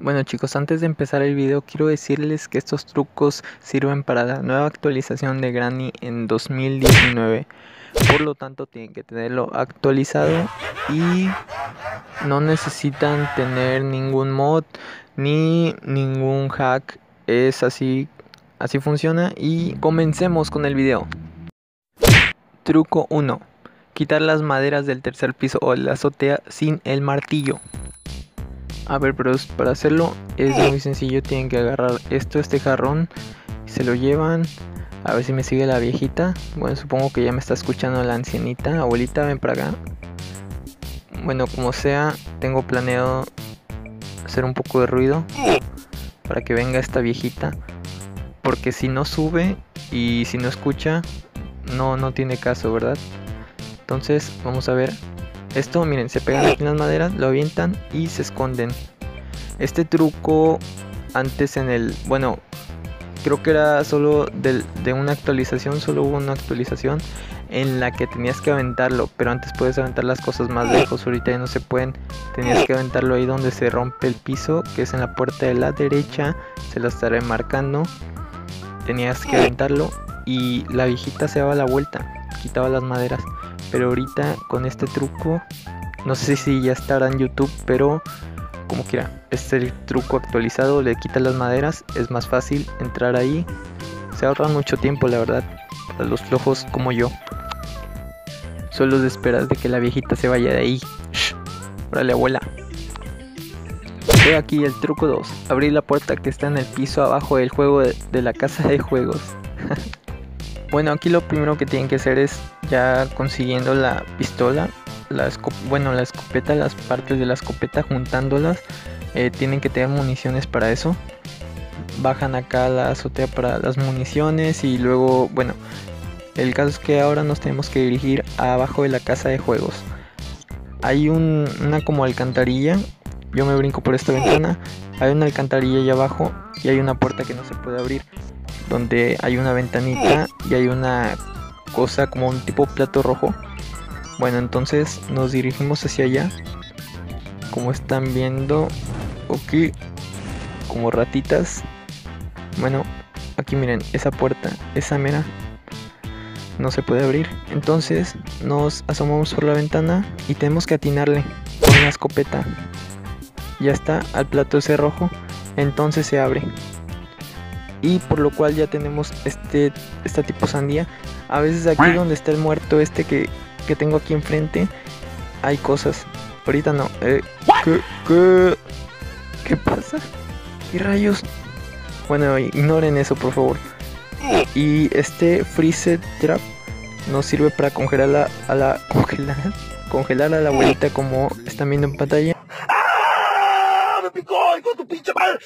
Bueno chicos, antes de empezar el video quiero decirles que estos trucos sirven para la nueva actualización de Granny en 2019. Por lo tanto tienen que tenerlo actualizado y no necesitan tener ningún mod ni ningún hack. Es así, así funciona y comencemos con el video. Truco 1. Quitar las maderas del tercer piso o la azotea sin el martillo. A ver, pero para hacerlo es muy sencillo. Tienen que agarrar esto, este jarrón, se lo llevan. A ver si me sigue la viejita. Bueno, supongo que ya me está escuchando la ancianita. Abuelita, ven para acá. Bueno, como sea, tengo planeado hacer un poco de ruido para que venga esta viejita. Porque si no sube y si no escucha, no, no tiene caso, ¿verdad? Entonces, vamos a ver. Esto, miren, se pegan aquí las maderas, lo avientan y se esconden. Este truco antes en el, bueno, creo que era solo de, una actualización, solo hubo una actualización en la que tenías que aventarlo, pero antes puedes aventar las cosas más lejos, ahorita ya no se pueden, tenías que aventarlo ahí donde se rompe el piso, que es en la puerta de la derecha, se lo estaré marcando, tenías que aventarlo y la viejita se daba la vuelta, quitaba las maderas. Pero ahorita con este truco, no sé si ya estará en YouTube, pero como quiera, este truco actualizado le quita las maderas, es más fácil entrar ahí. Se ahorra mucho tiempo, la verdad, para los flojos como yo. Solo de esperar de que la viejita se vaya de ahí. Órale, abuela. Ve aquí el truco 2. Abrir la puerta que está en el piso abajo del juego de la casa de juegos. Bueno, aquí lo primero que tienen que hacer es ya consiguiendo la pistola, la bueno, la escopeta, las partes de la escopeta, juntándolas. Eh, tienen que tener municiones para eso. Bajan acá la azotea para las municiones y luego, bueno, el caso es que ahora nos tenemos que dirigir abajo de la casa de juegos. Hay una como alcantarilla. Yo me brinco por esta ventana. Hay una alcantarilla allá abajo y hay una puerta que no se puede abrir donde hay una ventanita y hay una cosa como un tipo plato rojo. Bueno, entonces nos dirigimos hacia allá. Como están viendo, aquí como ratitas. Bueno, aquí miren, esa puerta, esa mera no se puede abrir. Entonces nos asomamos por la ventana y tenemos que atinarle con la escopeta. Ya está al plato ese rojo. Entonces se abre y por lo cual ya tenemos este esta tipo sandía. A veces aquí donde está el muerto este que, tengo aquí enfrente hay cosas. Ahorita no. Eh, ¿qué, qué, qué pasa? ¿Qué rayos? Bueno, ignoren eso por favor. Y este freeze trap nos sirve para congelar la, a la congelar, congelar a la abuelita como están viendo en pantalla. ¡Ah! ¡Me picó! ¡Hijo tu pinche mal!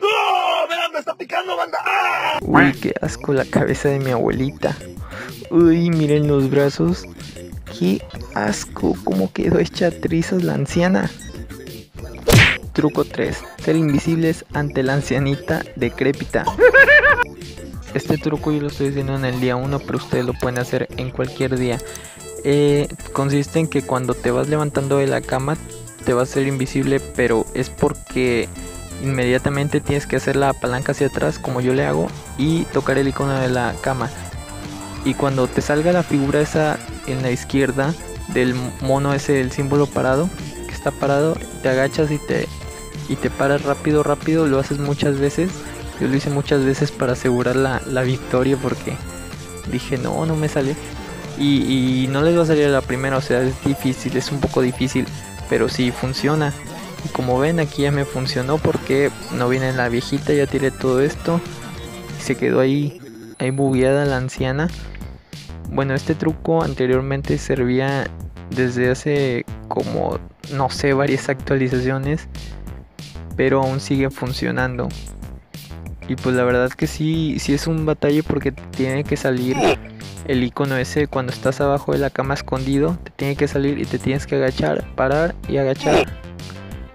¡Oh! ¡Me está picando, banda! ¡Ah! Uy, qué asco la cabeza de mi abuelita. Uy, miren los brazos. Qué asco, cómo quedó hecha trizas la anciana. Truco 3. Ser invisibles ante la ancianita decrépita. Este truco yo lo estoy diciendo en el día 1, pero ustedes lo pueden hacer en cualquier día. Eh, consiste en que cuando te vas levantando de la cama te va a ser invisible, pero es porque inmediatamente tienes que hacer la palanca hacia atrás como yo le hago y tocar el icono de la cama. Y cuando te salga la figura esa en la izquierda del mono ese, el símbolo parado, que está parado, te agachas y te, y te paras rápido, rápido, lo haces muchas veces. Yo lo hice muchas veces para asegurar la, la victoria porque dije, no, no me sale. Y, no les va a salir a la primera, o sea, es difícil, es un poco difícil, pero sí funciona. Y como ven aquí ya me funcionó porque no viene la viejita, ya tiré todo esto. Y se quedó ahí, ahí bugueada la anciana. Bueno, este truco anteriormente servía desde hace como, no sé, varias actualizaciones. Pero aún sigue funcionando. Y pues la verdad que sí, sí es un batalla porque tiene que salir el icono ese cuando estás abajo de la cama escondido. Te tiene que salir y te tienes que agachar, parar y agachar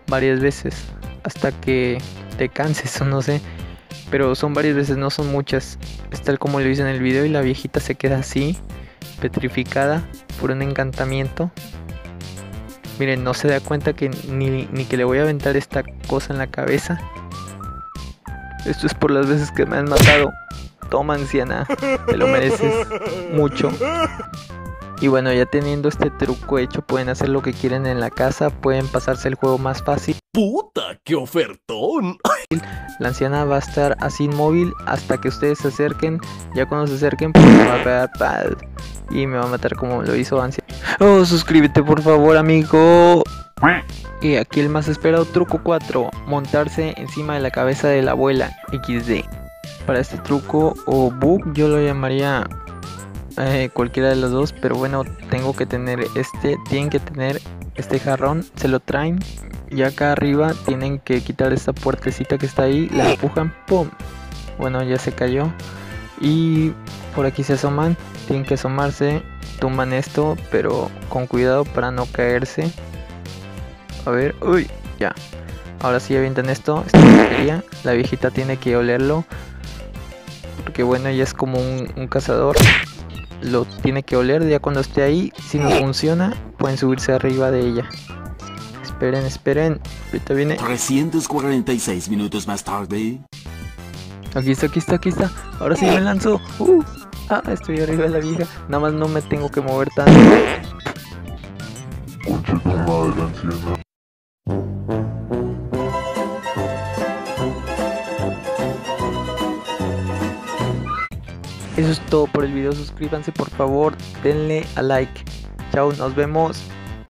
varias veces hasta que te canses o no sé. Pero son varias veces, no son muchas. Es tal como lo hice en el video y la viejita se queda así, petrificada por un encantamiento. Miren, no se da cuenta que ni, ni que le voy a aventar esta cosa en la cabeza. Esto es por las veces que me han matado. Toma, anciana. Te lo mereces mucho. Y bueno, ya teniendo este truco hecho, pueden hacer lo que quieren en la casa, pueden pasarse el juego más fácil. ¡Puta, qué ofertón! La anciana va a estar así inmóvil hasta que ustedes se acerquen. Ya cuando se acerquen, pues me va a pegar pal. Y me va a matar como lo hizo anciana. Oh, suscríbete por favor, amigo. Y aquí el más esperado truco 4, montarse encima de la cabeza de la abuela XD. Para este truco o bug yo lo llamaría eh, cualquiera de los dos, pero bueno, tengo que tener este, tienen que tener este jarrón, se lo traen y acá arriba tienen que quitar esta puertecita que está ahí, la empujan, ¡pum! Bueno, ya se cayó y por aquí se asoman, tienen que asomarse, tumban esto, pero con cuidado para no caerse. A ver, uy, ya. Ahora sí avientan esto, esta batería, la viejita tiene que olerlo. Porque bueno, ella es como un, un cazador lo tiene que oler ya cuando esté ahí. Si no funciona, pueden subirse arriba de ella. Esperen, esperen. Ahorita viene. 346 minutos más tarde. Aquí está, aquí está, aquí está. Ahora sí me lanzo. Uh, ah, estoy arriba de la vieja. Nada más no me tengo que mover tanto. Eso es todo por el video. Suscríbanse por favor. Denle a like. Chao, nos vemos.